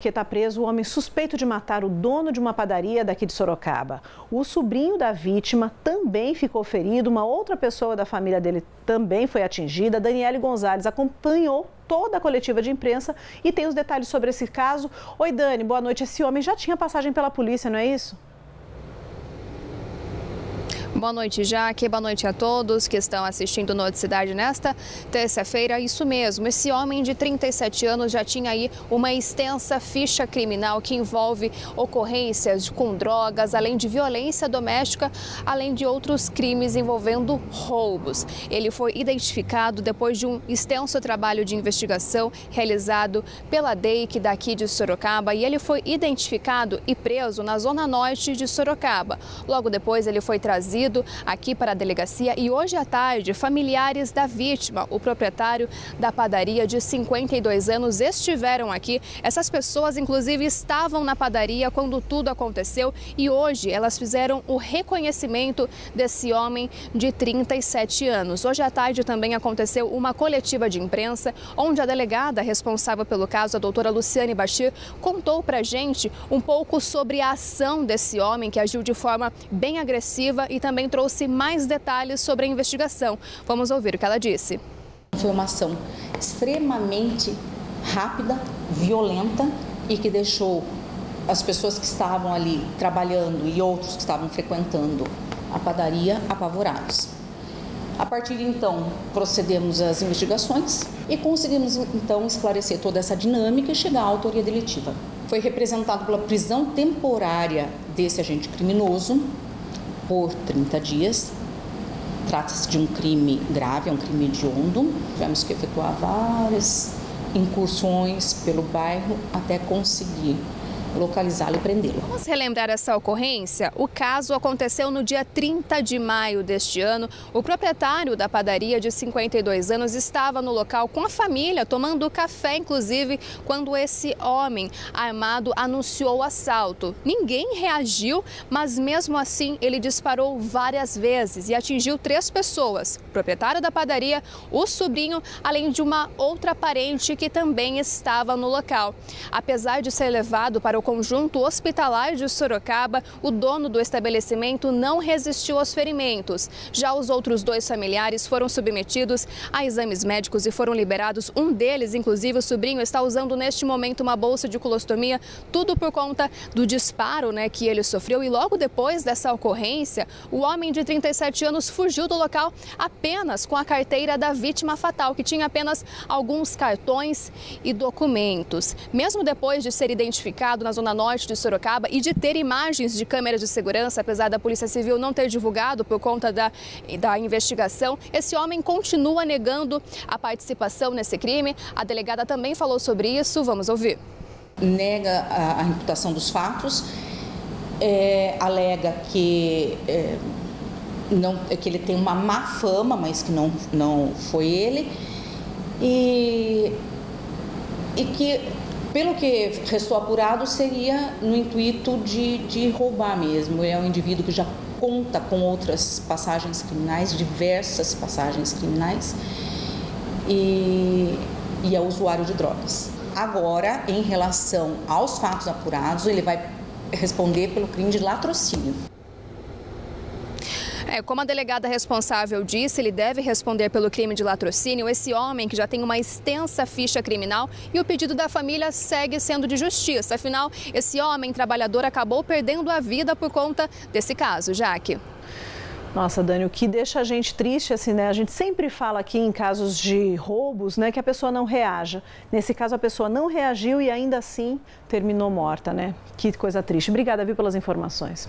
que está preso o homem suspeito de matar o dono de uma padaria daqui de Sorocaba. O sobrinho da vítima também ficou ferido, uma outra pessoa da família dele também foi atingida. Daniele Gonzalez acompanhou toda a coletiva de imprensa e tem os detalhes sobre esse caso. Oi, Dani, boa noite. Esse homem já tinha passagem pela polícia, não é isso? Boa noite, Jaque. Boa noite a todos que estão assistindo Noticidade nesta terça-feira. Isso mesmo, esse homem de 37 anos já tinha aí uma extensa ficha criminal que envolve ocorrências com drogas, além de violência doméstica, além de outros crimes envolvendo roubos. Ele foi identificado depois de um extenso trabalho de investigação realizado pela DEIC daqui de Sorocaba e ele foi identificado e preso na zona norte de Sorocaba. Logo depois ele foi trazido aqui para a delegacia e hoje à tarde, familiares da vítima, o proprietário da padaria de 52 anos, estiveram aqui. Essas pessoas, inclusive, estavam na padaria quando tudo aconteceu e hoje elas fizeram o reconhecimento desse homem de 37 anos. Hoje à tarde também aconteceu uma coletiva de imprensa, onde a delegada responsável pelo caso, a doutora Luciane Bachir, contou para gente um pouco sobre a ação desse homem que agiu de forma bem agressiva e também também trouxe mais detalhes sobre a investigação. Vamos ouvir o que ela disse. Foi uma ação extremamente rápida, violenta e que deixou as pessoas que estavam ali trabalhando e outros que estavam frequentando a padaria apavorados. A partir de então, procedemos às investigações e conseguimos então esclarecer toda essa dinâmica e chegar à autoria deletiva. Foi representado pela prisão temporária desse agente criminoso, por 30 dias. Trata-se de um crime grave, é um crime hediondo. Tivemos que efetuar várias incursões pelo bairro até conseguir localizá-lo e prendê-lo. Vamos relembrar essa ocorrência? O caso aconteceu no dia 30 de maio deste ano. O proprietário da padaria de 52 anos estava no local com a família, tomando café, inclusive, quando esse homem armado anunciou o assalto. Ninguém reagiu, mas mesmo assim ele disparou várias vezes e atingiu três pessoas: o proprietário da padaria, o sobrinho, além de uma outra parente que também estava no local. Apesar de ser levado para o conjunto hospitalar de Sorocaba, o dono do estabelecimento não resistiu aos ferimentos. Já os outros dois familiares foram submetidos a exames médicos e foram liberados. Um deles, inclusive o sobrinho, está usando neste momento uma bolsa de colostomia, tudo por conta do disparo né, que ele sofreu. E logo depois dessa ocorrência, o homem de 37 anos fugiu do local apenas com a carteira da vítima fatal, que tinha apenas alguns cartões e documentos. Mesmo depois de ser identificado na zona norte de Sorocaba e de ter imagens de câmeras de segurança, apesar da Polícia Civil não ter divulgado por conta da, da investigação, esse homem continua negando a participação nesse crime. A delegada também falou sobre isso. Vamos ouvir. Nega a, a imputação dos fatos, é, alega que. É, não, que ele tem uma má fama, mas que não, não foi ele, e, e que pelo que restou apurado, seria no intuito de, de roubar mesmo. É um indivíduo que já conta com outras passagens criminais, diversas passagens criminais, e, e é usuário de drogas. Agora, em relação aos fatos apurados, ele vai responder pelo crime de latrocínio. É, como a delegada responsável disse, ele deve responder pelo crime de latrocínio. Esse homem que já tem uma extensa ficha criminal e o pedido da família segue sendo de justiça. Afinal, esse homem trabalhador acabou perdendo a vida por conta desse caso. Jaque. Nossa, Dani, o que deixa a gente triste, assim, né? A gente sempre fala aqui em casos de roubos, né, que a pessoa não reaja. Nesse caso, a pessoa não reagiu e ainda assim terminou morta, né? Que coisa triste. Obrigada, viu, pelas informações.